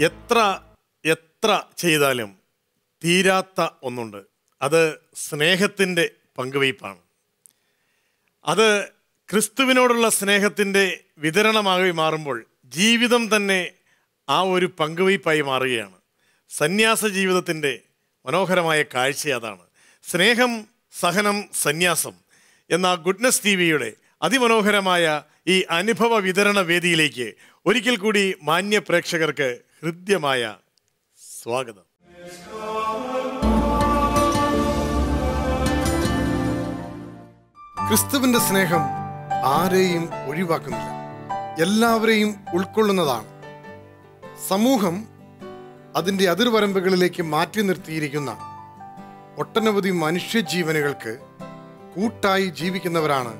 എത്ര എത്ര ചെയ്താലും തീരാത്ത ഒന്നുണ്ട്. അത് സ്നേഹത്തിന്റെ പങ്കുവയ്പ്പാണ്. അത് ക്രിസ്തുവിനോടുള്ള സ്നേഹത്തിന്റെ വിതരണമായി മാറുമ്പോൾ ജീവിതം തന്നെ ആ ഒരു പങ്കുവയ്പ്പായി മാറുകയാണ്. സന്യാസ ജീവിതത്തിന്റെ മനോഹരമായ കാഴ്ച അതാണ്. സ്നേഹം സഹനം സന്യാസം എന്ന ഗുഡ്നസ് ടി വിയുടെ അതിമനോഹരമായ ഈ അനുഭവ വിതരണ വേദിയിലേക്ക് ഒരിക്കൽ കൂടി മാന്യ പ്രേക്ഷകർക്ക് ഹൃദ്യമായ സ്വാഗതം. ക്രിസ്തുവിന്റെ സ്നേഹം ആരെയും ഒഴിവാക്കുന്നില്ല. എല്ലാവരെയും ഉൾക്കൊള്ളുന്നതാണ്. സമൂഹം അതിന്റെ അതിർവരമ്പുകളിലേക്ക് മാറ്റി നിർത്തിയിരിക്കുന്ന ഒട്ടനവധി മനുഷ്യജീവനുകൾക്ക് കൂട്ടായി ജീവിക്കുന്നവരാണ്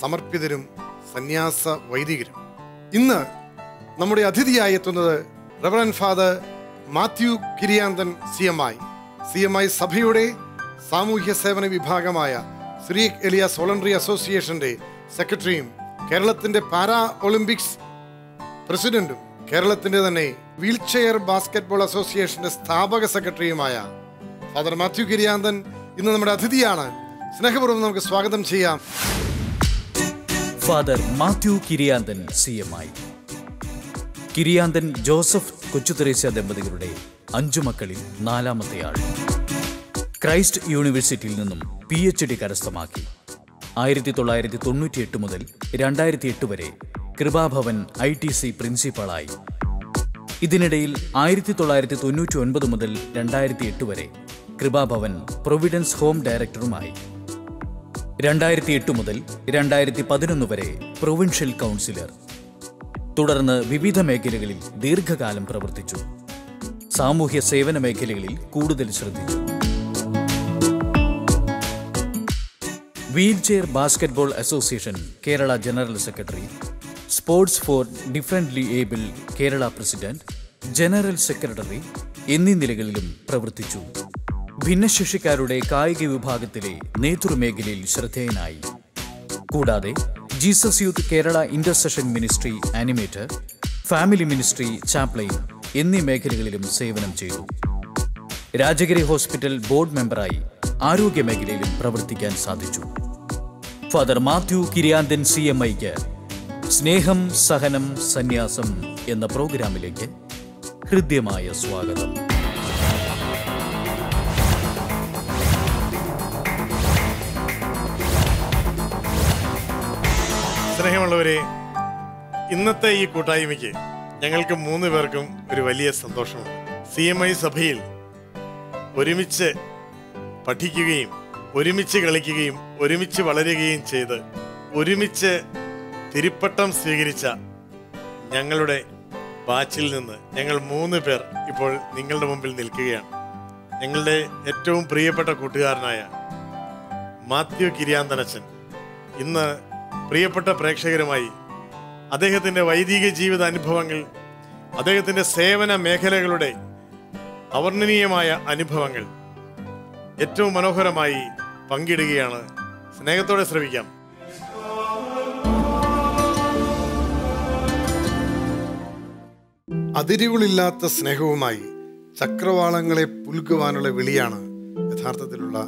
സമർപ്പിതരും സന്യാസ വൈദികരും. ഇന്ന് നമ്മുടെ അതിഥിയായി എത്തുന്നത് Reverend Father Mathew Kiriyanthan C M I C M I സഭയുടെ സാമൂഹ്യ സേവന വിഭാഗമായ ശ്രീ എലിയ സോളണ്ടറി അസോസിയേഷന്റെ സെക്രട്ടറിയും കേരളത്തിന്റെ പാരാ ഒളിമ്പിക്സ് പ്രസിഡന്റും കേരളത്തിന്റെ തന്നെ വീൽചെയർ ബാസ്കറ്റ്ബോൾ അസോസിയേഷന്റെ സ്ഥാപക സെക്രട്ടറിയുമായ ഫാദർ മാത്യു കിരിയാന്തൻ ഇന്ന് നമ്മുടെ അതിഥിയാണ്. സ്നേഹപൂർവം നമുക്ക് സ്വാഗതം ചെയ്യാം. Father Mathew Kiriyanthan C M I Kiriyanthan Joseph Kochuthresia ദമ്പതികളുടെ അഞ്ചു മക്കളിൽ നാലാമത്തെ ആൾ. ക്രൈസ്റ്റ് യൂണിവേഴ്സിറ്റിയിൽ നിന്നും പി എച്ച് ഡി കരസ്ഥമാക്കി. ആയിരത്തി തൊള്ളായിരത്തി തൊണ്ണൂറ്റി എട്ട് മുതൽ രണ്ടായിരത്തി എട്ട് വരെ കൃപാഭവൻ ഐ ടി സി പ്രിൻസിപ്പളായി. ഇതിനിടയിൽ ആയിരത്തി തൊള്ളായിരത്തി തൊണ്ണൂറ്റി ഒൻപത് മുതൽ രണ്ടായിരത്തി എട്ട് വരെ കൃപാഭവൻ പ്രൊവിഡൻസ് ഹോം ഡയറക്ടറുമായി. രണ്ടായിരത്തി എട്ട് മുതൽ രണ്ടായിരത്തി പതിനൊന്ന് വരെ പ്രൊവിൻഷ്യൽ കൗൺസിലർ. തുടർന്ന് വിവിധ മേഖലകളിൽ ദീർഘകാലം പ്രവർത്തിച്ചു. സാമൂഹ്യ സേവന മേഖലകളിൽ കൂടുതൽ ശ്രദ്ധിച്ചു. Wheelchair basketball association Kerala general secretary. Sports for differently able Kerala president general secretary എന്നീ നിലകളിലും പ്രവർത്തിച്ചു. ഭിന്നശേഷിക്കാരുടെ കായിക വിഭാഗത്തിലെ നേതൃമേഖലയിൽ ശ്രദ്ധേയനായി. കൂടാതെ Jesus youth Kerala intercession ministry animator family ministry chaplain എന്നീ മേഖലകളിലും സേവനം ചെയ്തു. രാജഗിരി ഹോസ്പിറ്റൽ ബോർഡ് മെമ്പറായി ആരോഗ്യ മേഖലയിലും പ്രവർത്തിക്കാൻ സാധിച്ചു. Father Mathew Kiriyanthan C M ഐക്ക് സ്നേഹം സഹനം സന്യാസം എന്ന പ്രോഗ്രാമിലേക്ക് ഹൃദ്യമായ സ്വാഗതം. സ്നേഹമുള്ളവരെ ഇന്നത്തെ ഈ കൂട്ടായ്മയ്ക്ക് ഞങ്ങൾക്ക് മൂന്ന് പേർക്കും ഒരു വലിയ സന്തോഷമുണ്ട്. സി എം ഐ സഭയിൽ ഒരുമിച്ച് പഠിക്കുകയും ഒരുമിച്ച് കളിക്കുകയും ഒരുമിച്ച് വളരുകയും ചെയ്ത് ഒരുമിച്ച് തിരിപ്പട്ടം സ്വീകരിച്ച ഞങ്ങളുടെ ബാച്ചിൽ നിന്ന് ഞങ്ങൾ മൂന്ന് പേർ ഇപ്പോൾ നിങ്ങളുടെ മുമ്പിൽ നിൽക്കുകയാണ്. ഞങ്ങളുടെ ഏറ്റവും പ്രിയപ്പെട്ട കൂട്ടുകാരനായ മാത്യു കിരിയാന്തനച്ചൻ ഇന്ന് പ്രിയപ്പെട്ട പ്രേക്ഷകരുമായി അദ്ദേഹത്തിന്റെ വൈദിക ജീവിത അനുഭവങ്ങൾ അദ്ദേഹത്തിന്റെ സേവന മേഖലകളുടെ അവർണനീയമായ അനുഭവങ്ങൾ ഏറ്റവും മനോഹരമായി പങ്കിടുകയാണ്. സ്നേഹത്തോടെ ശ്രമിക്കാം അതിരുകളില്ലാത്ത സ്നേഹവുമായി ചക്രവാളങ്ങളെ പുൽകുവാനുള്ള വിളിയാണ് യഥാർത്ഥത്തിലുള്ള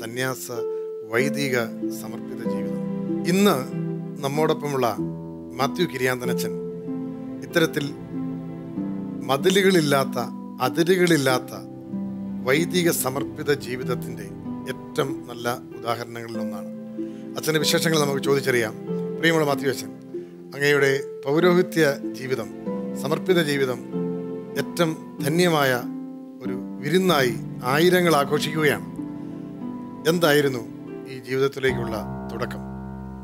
സന്യാസ വൈദിക സമർപ്പിത ജീവിതം. ഇന്ന് നമ്മോടൊപ്പമുള്ള മാത്യു കിരിയാന്തനച്ചൻ. ഇത്തരത്തിൽ മതിലുകളില്ലാത്ത അതിരുകളില്ലാത്ത വൈദിക സമർപ്പിത ജീവിതത്തിന്റെ ഏറ്റവും നല്ല ഉദാഹരണങ്ങളിൽ ഒന്നാണ്. അച്ഛന്റെ വിശേഷങ്ങൾ നമുക്ക് ചോദിച്ചറിയാം. പ്രിയമുള്ള മാത്യു അച്ഛൻ അങ്ങയുടെ പൗരോഹിത്യ ജീവിതം സമർപ്പിത ജീവിതം ഏറ്റവും ധന്യമായ ഒരു വിരുന്നായി ആയിരങ്ങൾ ആഘോഷിക്കുകയാണ്. എന്തായിരുന്നു ഈ ജീവിതത്തിലേക്കുള്ള തുടക്കം?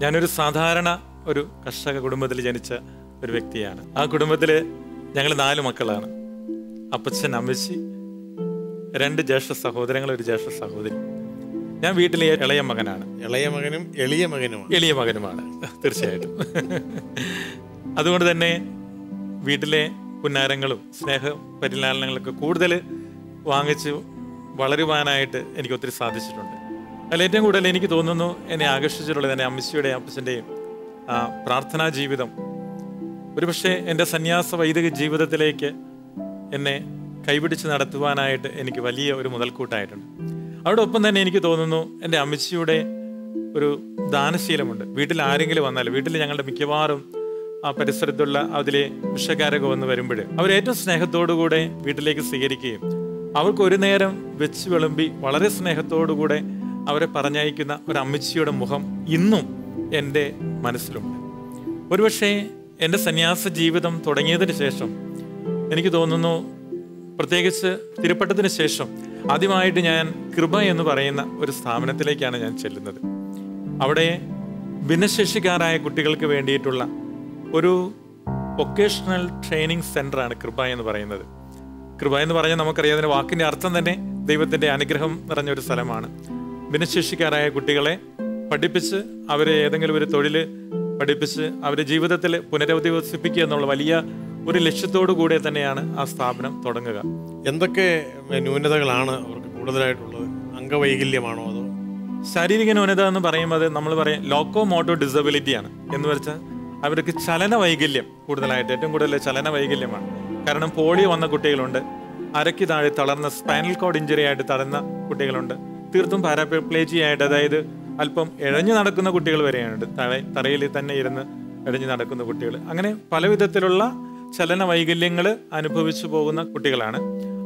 ഞാനൊരു സാധാരണ ഒരു കർഷക കുടുംബത്തിൽ ജനിച്ച ഒരു വ്യക്തിയാണ്. ആ കുടുംബത്തിൽ ഞങ്ങൾ നാല് മക്കളാണ്. അപ്പച്ചൻ അമ്മച്ചി രണ്ട് ജ്യേഷ്ഠ സഹോദരങ്ങൾ ഒരു ജ്യേഷ്ഠ സഹോദരി. ഞാൻ വീട്ടിലെ ഇളയ മകനാണ്. ഇളയ മകനും എളിയ മകനും എളിയ മകനുമാണ്. തീർച്ചയായിട്ടും. അതുകൊണ്ട് തന്നെ വീട്ടിലെ പുന്നാരങ്ങളും സ്നേഹ പരിലാലനങ്ങളൊക്കെ കൂടുതൽ വാങ്ങിച്ച് വളരുവാനായിട്ട് എനിക്ക് ഒത്തിരി സാധിച്ചിട്ടുണ്ട്. അതിൽ ഏറ്റവും കൂടുതൽ എനിക്ക് തോന്നുന്നു എന്നെ ആകർഷിച്ചിട്ടുള്ളത് എന്റെ അമ്മച്ചിയുടെയും അപ്പച്ചന്റെയും പ്രാർത്ഥനാ ജീവിതം. ഒരുപക്ഷെ എന്റെ സന്യാസ വൈദിക ജീവിതത്തിലേക്ക് എന്നെ കൈപിടിച്ച് നടത്തുവാനായിട്ട് എനിക്ക് വലിയ ഒരു മുതൽക്കൂട്ടായിട്ടുണ്ട്. അവിടെ ഒപ്പം തന്നെ എനിക്ക് തോന്നുന്നു എന്റെ അമ്മച്ചിയുടെ ഒരു ദാനശീലമുണ്ട്. വീട്ടിൽ ആരെങ്കിലും വന്നാൽ വീട്ടിൽ ഞങ്ങളുടെ മിക്കവാറും ആ പരിസരത്തുള്ള അതിലെ ഭിക്ഷക്കാരൊക്കെ വന്ന് വരുമ്പോൾ അവർ ഏറ്റവും സ്നേഹത്തോടുകൂടെ വീട്ടിലേക്ക് സ്വീകരിക്കുകയും അവർക്ക് ഒരു നേരം വെച്ച് വിളമ്പി വളരെ സ്നേഹത്തോടുകൂടെ അവരെ പറഞ്ഞയക്കുന്ന ഒരു അമ്മച്ചിയുടെ മുഖം ഇന്നും എന്റെ മനസ്സിലുണ്ട്. ഒരുപക്ഷെ എന്റെ സന്യാസ ജീവിതം തുടങ്ങിയതിന് ശേഷം എനിക്ക് തോന്നുന്നു പ്രത്യേകിച്ച് തിരുപ്പട്ടത്തിന് ശേഷം ആദ്യമായിട്ട് ഞാൻ കൃപ എന്ന് പറയുന്ന ഒരു സ്ഥാപനത്തിലേക്കാണ് ഞാൻ ചെല്ലുന്നത്. അവിടെ ഭിന്നശേഷിക്കാരായ കുട്ടികൾക്ക് വേണ്ടിയിട്ടുള്ള ഒരു വൊക്കേഷണൽ ട്രെയിനിങ് സെന്ററാണ് കൃപ എന്ന് പറയുന്നത്. കൃപ എന്ന് പറഞ്ഞാൽ നമുക്കറിയാം അതിന്റെ വാക്കിന്റെ അർത്ഥം തന്നെ ദൈവത്തിന്റെ അനുഗ്രഹം നിറഞ്ഞ ഒരു സ്ഥലമാണ്. ഭിന്നശേഷിക്കാരായ കുട്ടികളെ പഠിപ്പിച്ച് അവരെ ഏതെങ്കിലും ഒരു തൊഴിൽ പഠിപ്പിച്ച് അവരെ ജീവിതത്തിൽ പുനരധിവസിപ്പിക്കുക എന്നുള്ള വലിയ ഒരു ലക്ഷ്യത്തോടു കൂടെ തന്നെയാണ് ആ സ്ഥാപനം തുടങ്ങുക. എന്തൊക്കെ ന്യൂനതകളാണ് അവർക്ക് കൂടുതലായിട്ടുള്ളത്? അംഗവൈകല്യമാണോ അതോ? ശാരീരിക ന്യൂനത എന്ന് പറയുമ്പോൾ നമ്മൾ പറയും ലോക്കോ മോട്ടോ ഡിസബിലിറ്റി ആണ്. എന്ന് വെച്ചാൽ അവർക്ക് ചലന വൈകല്യം കൂടുതലായിട്ട് ഏറ്റവും കൂടുതൽ ചലന വൈകല്യമാണ്. കാരണം പോളിയോ വന്ന കുട്ടികളുണ്ട്. അരയ്ക്ക് താഴെ തളർന്ന സ്പൈനൽ കോഡ് ഇഞ്ചുറി ആയിട്ട് തളർന്ന കുട്ടികളുണ്ട്. തീർത്തും പാരാപ്ലേജി ആയിട്ട് അതായത് അല്പം ഇഴഞ്ഞു നടക്കുന്ന കുട്ടികൾ വരെയാണ് തറ തറയിൽ തന്നെ ഇരുന്ന് ഇഴഞ്ഞു നടക്കുന്ന കുട്ടികൾ. അങ്ങനെ പല വിധത്തിലുള്ള ചലന വൈകല്യങ്ങൾ അനുഭവിച്ചു പോകുന്ന കുട്ടികളാണ്.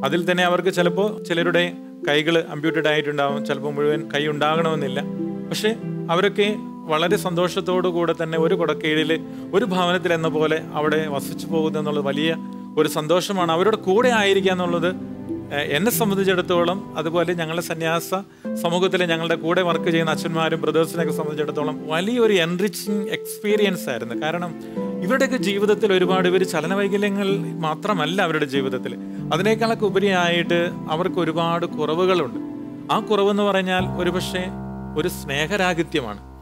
അതിൽ തന്നെ അവർക്ക് ചിലപ്പോൾ ചിലരുടെ കൈകൾ അമ്പ്യൂട്ടഡ് ആയിട്ടുണ്ടാവും. ചിലപ്പോൾ മുഴുവൻ കൈ ഉണ്ടാകണമെന്നില്ല. പക്ഷേ അവരൊക്കെ വളരെ സന്തോഷത്തോടു കൂടെ തന്നെ ഒരു കുടക്കീഴിൽ ഒരു ഭവനത്തിൽ എന്ന പോലെ അവിടെ വസിച്ചു പോകുന്നു എന്നുള്ളത് വലിയ ഒരു സന്തോഷമാണ്. അവരുടെ കൂടെ ആയിരിക്കുക എന്നുള്ളത് എന്നെ സംബന്ധിച്ചിടത്തോളം അതുപോലെ ഞങ്ങളുടെ സന്യാസ സമൂഹത്തിലെ ഞങ്ങളുടെ കൂടെ വർക്ക് ചെയ്യുന്ന അച്ഛന്മാരും ബ്രദേഴ്സിനെയൊക്കെ സംബന്ധിച്ചിടത്തോളം വലിയൊരു എൻറിച്ചിങ് എക്സ്പീരിയൻസ് ആയിരുന്നു. കാരണം ഇവരുടെയൊക്കെ ജീവിതത്തിൽ ഒരുപാട് ഇവർ ചലനവൈകല്യങ്ങൾ മാത്രമല്ല അവരുടെ ജീവിതത്തിൽ. അതിനേക്കാളൊക്കെ ഉപരിയായിട്ട് അവർക്ക് ഒരുപാട് കുറവുകളുണ്ട്. ആ കുറവെന്ന് പറഞ്ഞാൽ ഒരുപക്ഷെ ഒരു സ്നേഹരാഹിത്യമാണ്.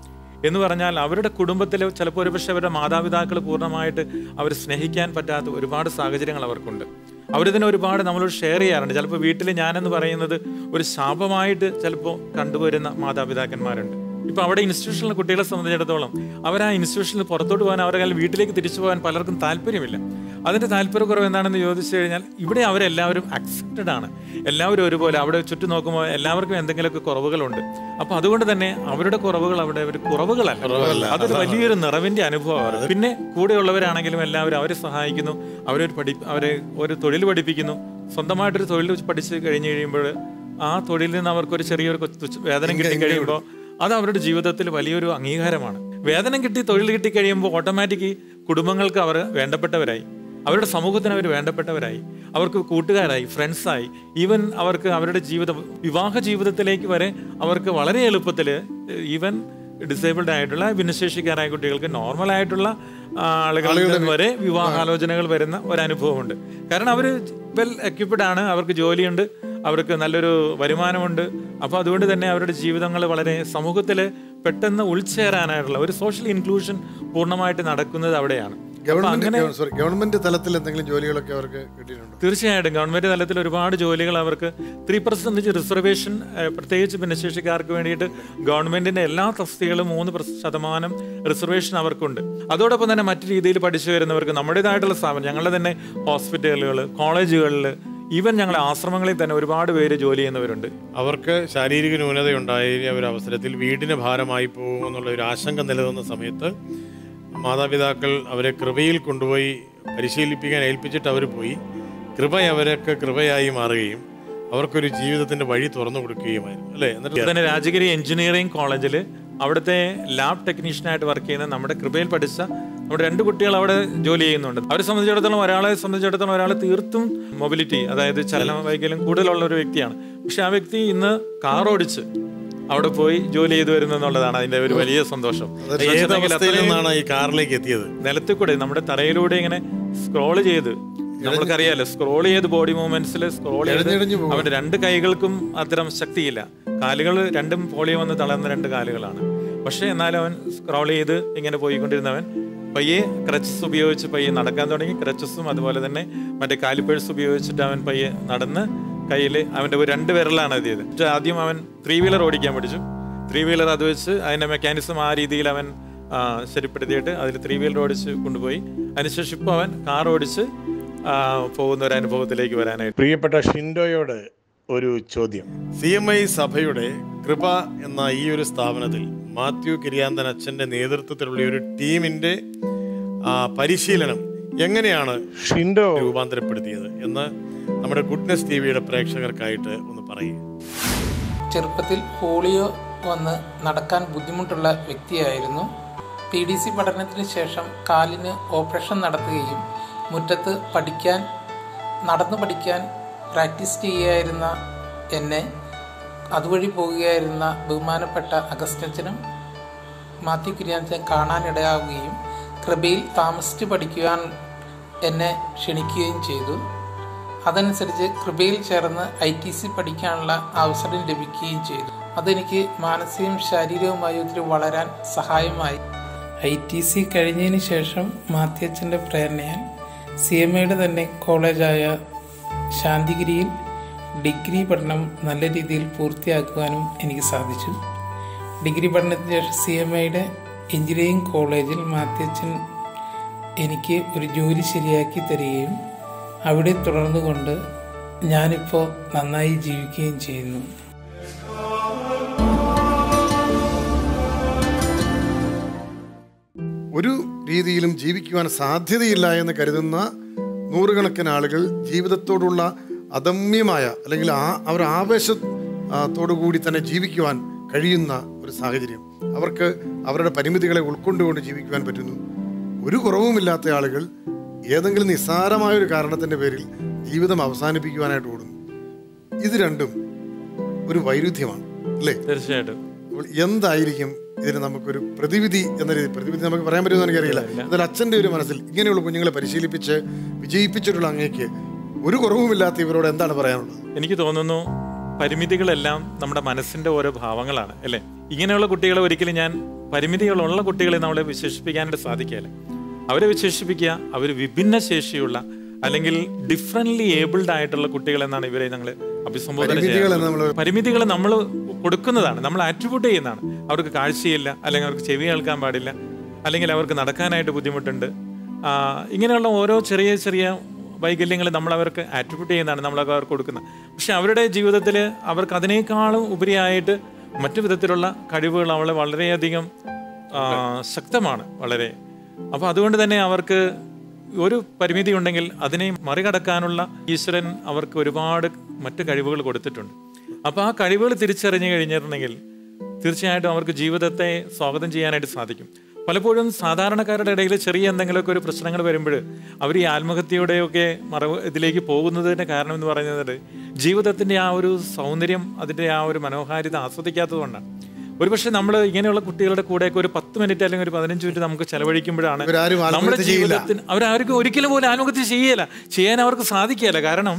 എന്ന് പറഞ്ഞാൽ അവരുടെ കുടുംബത്തിൽ ചിലപ്പോൾ ഒരുപക്ഷെ അവരുടെ മാതാപിതാക്കൾ പൂർണമായിട്ട് അവർ സ്നേഹിക്കാൻ പറ്റാത്ത ഒരുപാട് സാഹചര്യങ്ങൾ അവർക്കുണ്ട്. അവരിതിനെ ഒരുപാട് നമ്മളോട് ഷെയർ ചെയ്യാറുണ്ട്. ചിലപ്പോൾ വീട്ടിൽ ഞാനെന്ന് പറയുന്നത് ഒരു ശാപമായിട്ട് ചിലപ്പോൾ കണ്ടുവരുന്ന മാതാപിതാക്കന്മാരുണ്ട്. ഇപ്പൊ അവിടെ ഇൻസ്റ്റിറ്റ്യൂഷനിലെ കുട്ടികളെ സംബന്ധിച്ചിടത്തോളം അവർ ആ ഇൻസ്റ്റിറ്റ്യൂഷനിൽ പുറത്തോട്ട് പോകാൻ അവരുടെ വീട്ടിലേക്ക് തിരിച്ചു പോകാൻ പലർക്കും താല്പര്യമില്ല. അതിന്റെ താല്പര്യക്കുറവ് എന്താണെന്ന് ചോദിച്ചു കഴിഞ്ഞാൽ ഇവിടെ അവരെല്ലാവരും അക്സെപ്റ്റഡ് ആണ്. എല്ലാവരും ഒരുപോലെ അവിടെ ചുറ്റും നോക്കുമ്പോൾ എല്ലാവർക്കും എന്തെങ്കിലുമൊക്കെ കുറവുകളുണ്ട്. അപ്പോൾ അതുകൊണ്ട് തന്നെ അവരുടെ കുറവുകൾ അവിടെ ഒരു കുറവുകളല്ല. അതൊരു വലിയൊരു നിറവിന്റെ അനുഭവമാണ്. പിന്നെ കൂടെയുള്ളവരാണെങ്കിലും എല്ലാവരും അവരെ സഹായിക്കുന്നു. അവരെ ഒരു പഠി അവരെ ഒരു തൊഴിൽ പഠിപ്പിക്കുന്നു. സ്വന്തമായിട്ടൊരു തൊഴിൽ പഠിച്ച് കഴിഞ്ഞ് കഴിയുമ്പോൾ ആ തൊഴിലിൽ നിന്ന് അവർക്കൊരു ചെറിയൊരു വേതനം കിട്ടി കഴിയുമ്പോൾ അത് അവരുടെ ജീവിതത്തിൽ വലിയൊരു അംഗീകാരമാണ്. വേതനം കിട്ടി തൊഴിൽ കിട്ടി കഴിയുമ്പോൾ ഓട്ടോമാറ്റിക് കുടുംബങ്ങൾക്ക് അവർ വേണ്ടപ്പെട്ടവരായി. അവരുടെ സമൂഹത്തിന് അവർ വേണ്ടപ്പെട്ടവരായി. അവർക്ക് കൂട്ടുകാരായി ഫ്രണ്ട്സായി. ഈവൻ അവർക്ക് അവരുടെ ജീവിത വിവാഹ ജീവിതത്തിലേക്ക് വരെ അവർക്ക് വളരെ എളുപ്പത്തിൽ ഈവൻ ഡിസേബിൾഡ് ആയിട്ടുള്ള ഭിന്നശേഷിക്കാരായ കുട്ടികൾക്ക് നോർമൽ ആയിട്ടുള്ള നിന്ന് വരെ വിവാഹാലോചനകൾ വരുന്ന ഒരു അനുഭവമുണ്ട് കാരണം അവർ വെൽ എക്യുപ്ഡ് ആണ് അവർക്ക് ജോലിയുണ്ട് അവർക്ക് നല്ലൊരു വരുമാനമുണ്ട്. അപ്പോൾ അതുകൊണ്ട് തന്നെ അവരുടെ ജീവിതങ്ങൾ വളരെ സമൂഹത്തിൽ പെട്ടെന്ന് ഉൾച്ചേരാനായിട്ടുള്ള ഒരു സോഷ്യൽ ഇൻക്ലൂഷൻ പൂർണമായിട്ട് നടക്കുന്നത് അവിടെയാണ്. ഗവൺമെന്റ് തലത്തിൽ എന്തെങ്കിലും ജോലികളൊക്കെ അവർക്ക് കിട്ടിയിട്ടുണ്ട്? തീർച്ചയായിട്ടും. ഗവൺമെന്റ് തലത്തിൽ ഒരുപാട് ജോലികൾ അവർക്ക് ത്രീ പെർസെന്റേജ് റിസർവേഷൻ പ്രത്യേകിച്ച് ഭിന്നശേഷിക്കാർക്ക് വേണ്ടിയിട്ട് ഗവൺമെന്റിന്റെ എല്ലാ തസ്തികളും മൂന്ന് ശതമാനം റിസർവേഷൻ അവർക്കുണ്ട്. അതോടൊപ്പം തന്നെ മറ്റു രീതിയിൽ പഠിച്ചു വരുന്നവർക്ക് നമ്മുടേതായിട്ടുള്ള സ്ഥാപനം ഞങ്ങളുടെ തന്നെ ഹോസ്പിറ്റലുകൾ കോളേജുകളിൽ ഈവൻ ഞങ്ങളുടെ ആശ്രമങ്ങളിൽ തന്നെ ഒരുപാട് പേര് ജോലി ചെയ്യുന്നവരുണ്ട്. അവർക്ക് ശാരീരിക ന്യൂനതയുണ്ടായ ഒരു അവസരത്തിൽ വീടിന് ഭാരമായി പോകും എന്നുള്ള ഒരു ആശങ്ക നിലനിന്ന സമയത്ത് മാതാപിതാക്കൾ അവരെ കൃപയിൽ കൊണ്ടുപോയി പരിശീലിപ്പിക്കാൻ ഏൽപ്പിച്ചിട്ട് അവർ പോയി. കൃപ അവരൊക്കെ കൃപയായി മാറുകയും അവർക്കൊരു ജീവിതത്തിന്റെ വഴി തുറന്നു കൊടുക്കുകയുമായിരുന്നു. അല്ലേ? എന്നിട്ട് തന്നെ രാജഗിരി എഞ്ചിനീയറിംഗ് കോളേജിൽ അവിടുത്തെ ലാബ് ടെക്നീഷ്യനായിട്ട് വർക്ക് ചെയ്യുന്ന നമ്മുടെ കൃപയിൽ പഠിച്ച നമ്മുടെ രണ്ട് കുട്ടികൾ അവിടെ ജോലി ചെയ്യുന്നുണ്ട്. അവരെ സംബന്ധിച്ചിടത്തോളം ഒരാളെ സംബന്ധിച്ചിടത്തോളം ഒരാൾ തീർത്തും മൊബിലിറ്റി അതായത് ചലന വൈകല്യം കൂടുതലുള്ള ഒരു വ്യക്തിയാണ്. പക്ഷെ ആ വ്യക്തി ഇന്ന് കാർ ഓടിച്ച് അവിടെ പോയി ജോലി ചെയ്തു വരുന്നെന്നുള്ളതാണ് അതിന്റെ ഒരു വലിയ സന്തോഷം. നിന്നാണ് ഈ കാറിലേക്ക് എത്തിയത്. നിലത്തിൽ കൂടെ നമ്മുടെ തറയിലൂടെ ഇങ്ങനെ സ്ക്രോൾ ചെയ്ത് നമ്മൾക്കറിയാലോ സ്ക്രോൾ ചെയ്ത് ബോഡി മൂവ്മെന്റ്സിൽ സ്ക്രോൾ ചെയ്ത് അവന്റെ രണ്ട് കൈകൾക്കും അത്തരം ശക്തിയില്ല. കാലുകൾ രണ്ടും പോളിയോ വന്ന് തളർന്ന രണ്ട് കാലുകളാണ്. പക്ഷെ എന്നാലും അവൻ സ്ക്രോൾ ചെയ്ത് ഇങ്ങനെ പോയിക്കൊണ്ടിരുന്നവൻ പയ്യെ ക്രച്ചസ് ഉപയോഗിച്ച് പയ്യെ നടക്കാൻ തുടങ്ങി. ക്രച്ചസും അതുപോലെ തന്നെ മറ്റേ കാലിപ്പേഴ്സ് ഉപയോഗിച്ചിട്ട് അവൻ പയ്യെ നടന്ന് കയ്യിൽ അവന്റെ ഒരു രണ്ട് വിരലാണ് എഴുതിയത് ആദ്യം അവൻ ത്രീ വീലർ ഓടിക്കാൻ പഠിച്ചു. ത്രീ വീലർ അത് വെച്ച് അതിന്റെ മെക്കാനിസം ആ രീതിയിൽ അവൻ ശരിപ്പെടുത്തിയിട്ട് അതിൽ ത്രീ വീലർ ഓടിച്ച് കൊണ്ടുപോയി. അതിനുശേഷം ഇപ്പോൾ അവൻ കാർ ഓടിച്ച് പോകുന്ന ഒരു അനുഭവത്തിലേക്ക് വരാനായിട്ട്. പ്രിയപ്പെട്ട ഷിൻഡോയോട് ഒരു ചോദ്യം. സി എം ഐ സഭയുടെ കൃപ എന്ന ഈ ഒരു സ്ഥാപനത്തിൽ മാത്യു കിരിയാന്തൻ അച്ഛന്റെ നേതൃത്വത്തിലുള്ള ഒരു ടീമിന്റെ പരിശീലനം എങ്ങനെയാണ് ഷിൻഡോ രൂപാന്തരപ്പെടുത്തിയത് എന്ന് നമ്മുടെ ഗുഡ്നെസ് ടി വിയുടെ പ്രേക്ഷകർക്കായിട്ട് ഒന്ന് പറയുക ചെറുപ്പത്തിൽ പോളിയോ വന്ന് നടക്കാൻ ബുദ്ധിമുട്ടുള്ള വ്യക്തിയായിരുന്നു. പി ഡി സി പഠനത്തിന് ശേഷം കാലിന് ഓപ്പറേഷൻ നടത്തുകയും മുറ്റത്ത് പഠിക്കാൻ നടന്നു പഠിക്കാൻ പ്രാക്ടീസ് ചെയ്യുകയായിരുന്ന എന്നെ അതുവഴി പോകുകയായിരുന്ന ബഹുമാനപ്പെട്ട അഗസ്റ്റച്ചനും മാത്യു കുര്യാച്ചൻ കാണാനിടയാവുകയും കൃപയിൽ താമസിച്ച് പഠിക്കുവാൻ എന്നെ ക്ഷണിക്കുകയും ചെയ്തു. അതനുസരിച്ച് കൃപയിൽ ചേർന്ന് ഐ ടി സി പഠിക്കാനുള്ള അവസരം ലഭിക്കുകയും ചെയ്തു. അതെനിക്ക് മാനസികവും ശാരീരികവുമായി ഒത്തിരി വളരാൻ സഹായമായി. ഐ ടി സി കഴിഞ്ഞതിന് ശേഷം മാത്യച്ചന്റെ പ്രേരണയാൽ സി എം എയുടെ തന്നെ കോളേജായ ശാന്തിഗിരിയിൽ ഡിഗ്രി പഠനം നല്ല രീതിയിൽ പൂർത്തിയാക്കുവാനും എനിക്ക് സാധിച്ചു. ഡിഗ്രി പഠനത്തിന് ശേഷം സി എം ഐയുടെ എഞ്ചിനീയറിംഗ് കോളേജിൽ മാത്യച്ചൻ എനിക്ക് ഒരു ജോലി ശരിയാക്കി തരികയും അവിടെ തുടർന്നുകൊണ്ട് ഞാനിപ്പോൾ നന്നായി ജീവിക്കുകയും ചെയ്യുന്നു. ഒരു രീതിയിലും ജീവിക്കുവാൻ സാധ്യതയില്ല എന്ന് കരുതുന്ന നൂറുകണക്കിന് ആളുകൾ ജീവിതത്തോടുള്ള അദമ്യമായ അല്ലെങ്കിൽ ആ അവർ ആവേശത്തോടു കൂടി തന്നെ ജീവിക്കുവാൻ കഴിയുന്ന ഒരു സാഹചര്യം. അവർക്ക് അവരുടെ പരിമിതികളെ ഉൾക്കൊണ്ടുകൊണ്ട് ജീവിക്കുവാൻ പറ്റുന്നു. ഒരു കുറവുമില്ലാത്ത ആളുകൾ ഏതെങ്കിലും നിസ്സാരമായ ഒരു കാരണത്തിന്റെ പേരിൽ ജീവിതം അവസാനിപ്പിക്കുവാനായിട്ട് ഓടുന്നു. ഇത് രണ്ടും ഒരു വൈരുദ്ധ്യമാണ് അല്ലേ? തീർച്ചയായിട്ടും. അപ്പോൾ എന്തായിരിക്കും ഇതിന് നമുക്കൊരു പ്രതിവിധി എന്ന രീതി പ്രതിവിധി നമുക്ക് പറയാൻ പറ്റുമെന്ന് എനിക്കറിയില്ല. എന്നാൽ അച്ഛന്റെ ഒരു മനസ്സിൽ ഇങ്ങനെയുള്ള കുഞ്ഞുങ്ങളെ പരിശീലിപ്പിച്ച് വിജയിപ്പിച്ചിട്ടുള്ള അങ്ങേക്ക് ഒരു കുറവുമില്ലാത്ത ഇവരോട് എന്താണ് പറയാനുള്ളത്? എനിക്ക് തോന്നുന്നു പരിമിതികളെല്ലാം നമ്മുടെ മനസ്സിന്റെ ഓരോ ഭാവങ്ങളാണ് അല്ലേ? ഇങ്ങനെയുള്ള കുട്ടികളെ ഒരിക്കലും ഞാൻ പരിമിതികളുള്ള കുട്ടികളെ നമ്മളെ വിശേഷിപ്പിക്കാനായിട്ട് സാധിക്കില്ല അവരെ വിശേഷിപ്പിക്കുക അവർ വിഭിന്ന ശേഷിയുള്ള അല്ലെങ്കിൽ ഡിഫറെന്റ്ലി ഏബിൾഡ് ആയിട്ടുള്ള കുട്ടികൾ എന്നാണ് ഇവരെ ഞങ്ങൾ അഭിസംബോധന ചെയ്യുന്നത്. പരിമിതികൾ നമ്മൾ കൊടുക്കുന്നതാണ് നമ്മൾ ആട്രിബ്യൂട്ട് ചെയ്യുന്നതാണ്. അവർക്ക് കാഴ്ചയില്ല അല്ലെങ്കിൽ അവർക്ക് ചെവി കേൾക്കാൻ പാടില്ല അല്ലെങ്കിൽ അവർക്ക് നടക്കാനായിട്ട് ബുദ്ധിമുട്ടുണ്ട്. ഇങ്ങനെയുള്ള ഓരോ ചെറിയ ചെറിയ വൈകല്യങ്ങൾ നമ്മൾ അവർക്ക് ആട്രിബ്യൂട്ട് ചെയ്യുന്നതാണ് നമ്മൾ അവർക്ക് കൊടുക്കുന്നത്. പക്ഷെ അവരുടെ ജീവിതത്തിൽ അവർക്ക് അതിനേക്കാളും ഉപരിയായിട്ട് മറ്റു വിധത്തിലുള്ള കഴിവുകൾ അവളെ വളരെയധികം ശക്തമാണ് വളരെ. അപ്പോൾ അതുകൊണ്ട് തന്നെ അവർക്ക് ഒരു പരിമിതി ഉണ്ടെങ്കിൽ അതിനെ മറികടക്കാനുള്ള ഈശ്വരൻ അവർക്ക് ഒരുപാട് മറ്റു കഴിവുകൾ കൊടുത്തിട്ടുണ്ട്. അപ്പോൾ ആ കഴിവുകൾ തിരിച്ചറിഞ്ഞു കഴിഞ്ഞിട്ടുണ്ടെങ്കിൽ തീർച്ചയായിട്ടും അവർക്ക് ജീവിതത്തെ സ്വാഗതം ചെയ്യാനായിട്ട് സാധിക്കും. പലപ്പോഴും സാധാരണക്കാരുടെ ഇടയിൽ ചെറിയ എന്തെങ്കിലുമൊക്കെ ഒരു പ്രശ്നങ്ങൾ വരുമ്പോൾ അവർ ഈ ആത്മഹത്യയുടെയൊക്കെ മറവ് ഇതിലേക്ക് പോകുന്നതിന്റെ കാരണം എന്ന് പറയുന്നത് ജീവിതത്തിന്റെ ആ ഒരു സൗന്ദര്യം അതിന്റെ ആ ഒരു മനോഹാരിത ആസ്വദിക്കാത്തതുകൊണ്ടാണ് ഒരുപക്ഷെ നമ്മൾ ഇങ്ങനെയുള്ള കുട്ടികളുടെ കൂടെയൊക്കെ ഒരു പത്ത് മിനിറ്റ് അല്ലെങ്കിൽ ഒരു പതിനഞ്ച് മിനിറ്റ് നമുക്ക് ചെലവഴിക്കുമ്പോഴാണ് നമ്മുടെ. ജീവിതത്തിന് അവരാർക്കും ഒരിക്കലും പോലും ആത്മഹത്യ ചെയ്യല. ചെയ്യാൻ അവർക്ക് സാധിക്കുകയില്ല കാരണം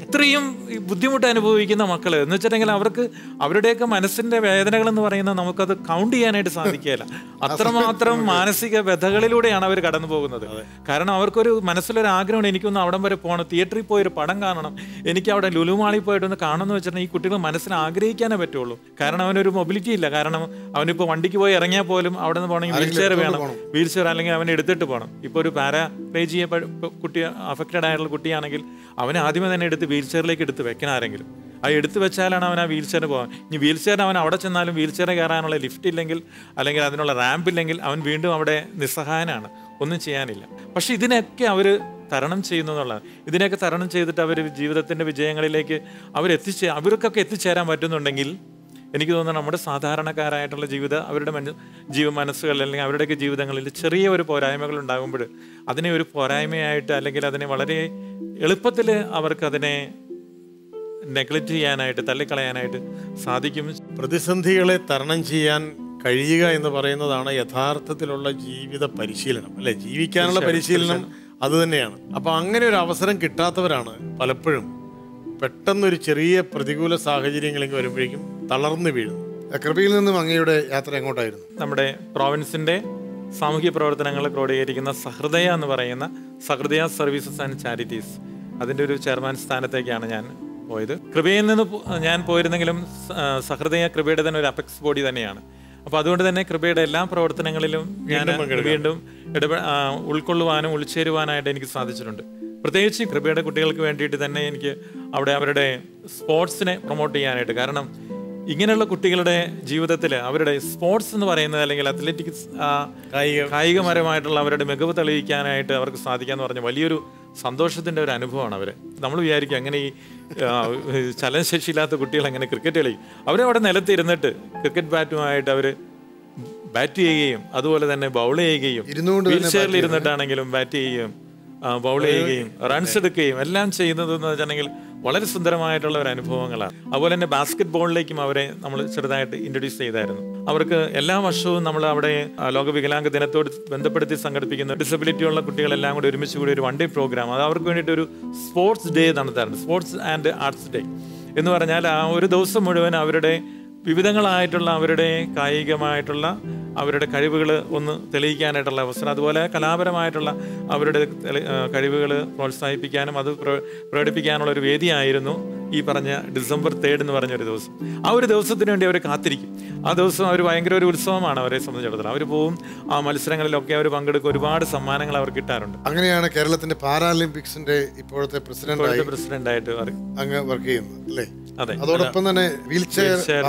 ഇത്രയും ബുദ്ധിമുട്ട് അനുഭവിക്കുന്ന മക്കൾ എന്ന് വെച്ചിട്ടുണ്ടെങ്കിൽ അവർക്ക് അവരുടെയൊക്കെ മനസ്സിന്റെ വേദനകൾ എന്ന് പറയുന്നത് നമുക്കത് കൗണ്ട് ചെയ്യാനായിട്ട് സാധിക്കുകയില്ല അത്രമാത്രം മാനസിക വ്യഥകളിലൂടെയാണ് അവർ കടന്നു പോകുന്നത്. കാരണം അവർക്കൊരു മനസ്സിലൊരു ആഗ്രഹമാണ് എനിക്കൊന്ന് അവിടം വരെ പോകണം തിയേറ്ററിൽ പോയി ഒരു പടം കാണണം എനിക്ക് അവിടെ ലുലുമാളിൽ പോയിട്ടൊന്ന് കാണണം എന്ന് വെച്ചിട്ടുണ്ടെങ്കിൽ ഈ കുട്ടികൾ മനസ്സിൽ ആഗ്രഹിക്കാനേ പറ്റുള്ളൂ. കാരണം അവനൊരു മൊബിലിറ്റി ഇല്ല. കാരണം അവനിപ്പോൾ വണ്ടിക്ക് പോയി ഇറങ്ങിയാൽ പോലും അവിടെ നിന്ന് പോകണമെങ്കിൽ വീൽ ചെയർ വേണം. വീൽ ചെയർ അല്ലെങ്കിൽ അവനെ എടുത്തിട്ട് പോകണം. ഇപ്പോൾ ഒരു പാരാപ്ലേജിയ കുട്ടി അഫക്റ്റഡ് ആയിട്ടുള്ള കുട്ടിയാണെങ്കിൽ അവനെ ആദ്യമേ തന്നെ എടുത്ത് വീൽ ചെയറിലേക്ക് എടുത്ത് വെക്കണം ആരെങ്കിലും. അത് എടുത്തു വെച്ചാലാണ് അവൻ ആ വീൽ ചെയറിന് പോകാൻ. ഇനി വീൽ ചെയറിന് അവൻ അവിടെ ചെന്നാലും വീൽ ചെയർ കയറാനുള്ള ലിഫ്റ്റ് ഇല്ലെങ്കിൽ അല്ലെങ്കിൽ അതിനുള്ള റാമ്പ് ഇല്ലെങ്കിൽ അവൻ വീണ്ടും അവിടെ നിസ്സഹായനാണ്. ഒന്നും ചെയ്യാനില്ല. പക്ഷെ ഇതിനൊക്കെ അവർ തരണം ചെയ്യുന്നു എന്നുള്ളതാണ്. ഇതിനെയൊക്കെ തരണം ചെയ്തിട്ട് അവർ ജീവിതത്തിന്റെ വിജയങ്ങളിലേക്ക് അവരെത്തിച്ചേ അവർക്കൊക്കെ എത്തിച്ചേരാൻ പറ്റുന്നുണ്ടെങ്കിൽ എനിക്ക് തോന്നുന്നു നമ്മുടെ സാധാരണക്കാരായിട്ടുള്ള ജീവിത അവരുടെ മന ജീവ മനസ്സുകളിൽ അല്ലെങ്കിൽ അവരുടെയൊക്കെ ജീവിതങ്ങളിൽ ചെറിയ ഒരു പോരായ്മകൾ ഉണ്ടാകുമ്പോൾ അതിനെ ഒരു പോരായ്മയായിട്ട് അല്ലെങ്കിൽ അതിനെ വളരെ എളുപ്പത്തിൽ അവർക്കതിനെ നെഗ്ലക്റ്റ് ചെയ്യാനായിട്ട് തള്ളിക്കളയാനായിട്ട് സാധിക്കും. പ്രതിസന്ധികളെ തരണം ചെയ്യാൻ കഴിയുക എന്ന് പറയുന്നതാണ് യഥാർത്ഥത്തിലുള്ള ജീവിത പരിശീലനം. അല്ലെ? ജീവിക്കാനുള്ള പരിശീലനം അത് തന്നെയാണ് അപ്പൊ അങ്ങനെ ഒരു അവസരം കിട്ടാത്തവരാണ് പലപ്പോഴും. പെട്ടെന്നൊരു ചെറിയ പ്രതികൂല സാഹചര്യങ്ങളിലേക്ക് വരുമ്പോഴേക്കും തളർന്നു വീഴുന്നു. കൃപയിൽ നിന്നും അങ്ങയുടെ യാത്ര എങ്ങോട്ടായിരുന്നു? നമ്മുടെ പ്രോവിൻസിന്റെ സാമൂഹ്യ പ്രവർത്തനങ്ങളെ ക്രോഡീകരിക്കുന്ന സഹൃദയ എന്ന് പറയുന്ന സഹൃദയ സർവീസസ് ആൻഡ് ചാരിറ്റീസ് അതിന്റെ ഒരു ചെയർമാൻ സ്ഥാനത്തേക്കാണ് ഞാൻ പോയത്. കൃപയിൽ നിന്ന് ഞാൻ പോയിരുന്നെങ്കിലും സഹൃദയ കൃപയുടെ തന്നെ ഒരു അപെക്സ് ബോഡി തന്നെയാണ്. അപ്പോൾ അതുകൊണ്ട് തന്നെ കൃപയുടെ എല്ലാ പ്രവർത്തനങ്ങളിലും ഞാൻ വീണ്ടും ഇടപെ ഉൾക്കൊള്ളുവാനും ഉൾച്ചേരുവാനായിട്ട് എനിക്ക് സാധിച്ചിട്ടുണ്ട്. പ്രത്യേകിച്ച് കൃപയുടെ കുട്ടികൾക്ക് വേണ്ടിയിട്ട് തന്നെ എനിക്ക് അവിടെ അവരുടെ സ്പോർട്സിനെ പ്രൊമോട്ട് ചെയ്യാനായിട്ട് കാരണം ഇങ്ങനെയുള്ള കുട്ടികളുടെ ജീവിതത്തിൽ അവരുടെ സ്പോർട്സ് എന്ന് പറയുന്നത് അല്ലെങ്കിൽ അത്ലറ്റിക്സ് കായിക. കായികപരമായിട്ടുള്ള അവരുടെ മികവ് തെളിയിക്കാനായിട്ട് അവർക്ക് സാധിക്കാന്ന് പറഞ്ഞ വലിയൊരു സന്തോഷത്തിന്റെ ഒരു അനുഭവമാണ് അവർ നമ്മൾ വിചാരിക്കും അങ്ങനെ ഈ ചലനശേഷി ചലനശേഷിയില്ലാത്ത കുട്ടികൾ അങ്ങനെ ക്രിക്കറ്റ് കളി. അവരവിടെ നിലത്തിരുന്നിട്ട് ക്രിക്കറ്റ് ബാറ്റുമായിട്ട് അവർ ബാറ്റ് ചെയ്യുകയും അതുപോലെ തന്നെ ബൗൾ ചെയ്യുകയും വീൽ ചെയറിൽ ഇരുന്നിട്ടാണെങ്കിലും ബാറ്റ് ചെയ്യുകയും ബൗൾ ചെയ്യുകയും റൺസ് എടുക്കുകയും എല്ലാം ചെയ്യുന്നത് എന്ന് വെച്ചിട്ടുണ്ടെങ്കിൽ വളരെ സുന്ദരമായിട്ടുള്ള ഒരു അനുഭവങ്ങളാണ്. അതുപോലെ തന്നെ ബാസ്കറ്റ് ബോളിലേക്കും അവരെ നമ്മൾ ചെറുതായിട്ട് ഇൻട്രൊഡ്യൂസ് ചെയ്തായിരുന്നു. അവർക്ക് എല്ലാ വർഷവും നമ്മൾ അവിടെ ലോക വികലാംഗ ദിനത്തോട് ബന്ധപ്പെടുത്തി സംഘടിപ്പിക്കുന്ന ഡിസബിലിറ്റി ഉള്ള കുട്ടികളെല്ലാം കൂടി ഒരുമിച്ച് കൂടി ഒരു വൺ ഡേ പ്രോഗ്രാം അത് അവർക്ക് വേണ്ടിയിട്ട് ഒരു സ്പോർട്സ് ഡേ നടത്താറുണ്ട്. സ്പോർട്സ് ആൻഡ് ആർട്സ് ഡേ എന്ന് പറഞ്ഞാൽ ആ ഒരു ദിവസം മുഴുവൻ അവരുടെ വിവിധങ്ങളായിട്ടുള്ള അവരുടെ കായികമായിട്ടുള്ള അവരുടെ കഴിവുകൾ ഒന്ന് തെളിയിക്കാനായിട്ടുള്ള അവസരം. അതുപോലെ കലാപരമായിട്ടുള്ള അവരുടെ കഴിവുകൾ പ്രോത്സാഹിപ്പിക്കാനും അത് പ്ര- പ്രകടിപ്പിക്കാനുള്ള ഒരു വേദിയായിരുന്നു. ഈ പറഞ്ഞ ഡിസംബർ തേർഡ് എന്ന് പറഞ്ഞ ഒരു ദിവസം. ആ ഒരു ദിവസത്തിന് വേണ്ടി അവർ കാത്തിരിക്കും. ആ ദിവസം അവർ ഭയങ്കര ഒരു ഉത്സവമാണ് അവരെ സംബന്ധിച്ചിടത്തോളം. അവർ പോകും ആ മത്സരങ്ങളിലൊക്കെ അവർ പങ്കെടുക്കും. ഒരുപാട് സമ്മാനങ്ങൾ അവർ കിട്ടാറുണ്ട്. അങ്ങനെയാണ് കേരളത്തിന്റെ പാരാലിമ്പിക്സിന്റെ ഇപ്പോഴത്തെ പ്രസിഡന്റ് പ്രസിഡന്റായിട്ട് അങ്ങ് വർക്ക് ചെയ്യുന്നത് അല്ലേ? അതെ. അതോടൊപ്പം തന്നെ വീൽ ചെയർ